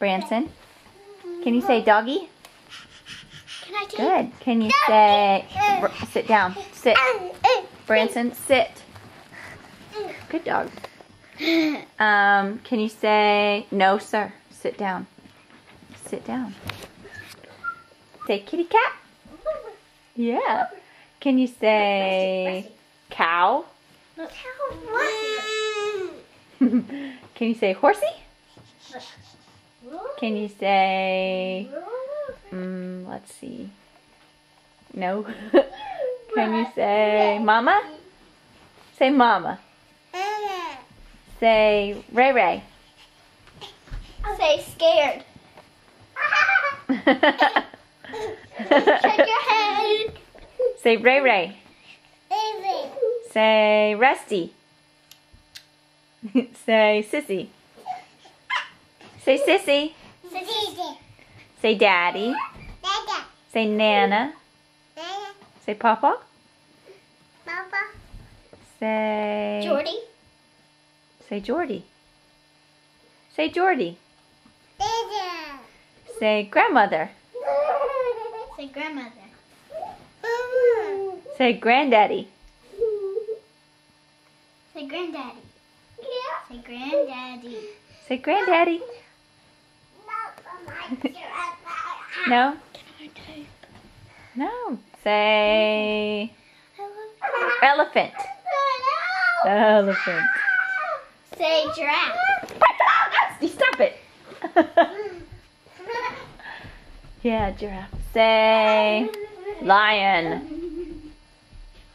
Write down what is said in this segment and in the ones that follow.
Bransen. Can you say doggy? Can Good. Can you say sit down? Sit. Bransen, sit. Good dog. Um, can you say no, sir? Sit down. Sit down. Say kitty cat. Yeah. Can you say cow? Can you say horsey? Can you say mm, let's see. No. Can you say mama? Say mama. Say Ray Ray. Say scared. Shake your head. Say Ray Ray. Say Rusty. Say Sissy. Say Sissy. Say Daddy. Say Nana. Say Papa. Say Jordy. Say Jordy. Say Jordy. Say grandmother. Say grandmother. Say granddaddy. Say granddaddy. Say granddaddy. Say granddaddy. No? No. No. Say elephant. Elephant. Say giraffe. Stop it. yeah, giraffe. Say lion.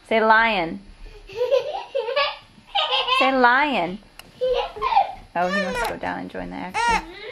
Say lion. Say lion. Oh, he wants to go down and join the action.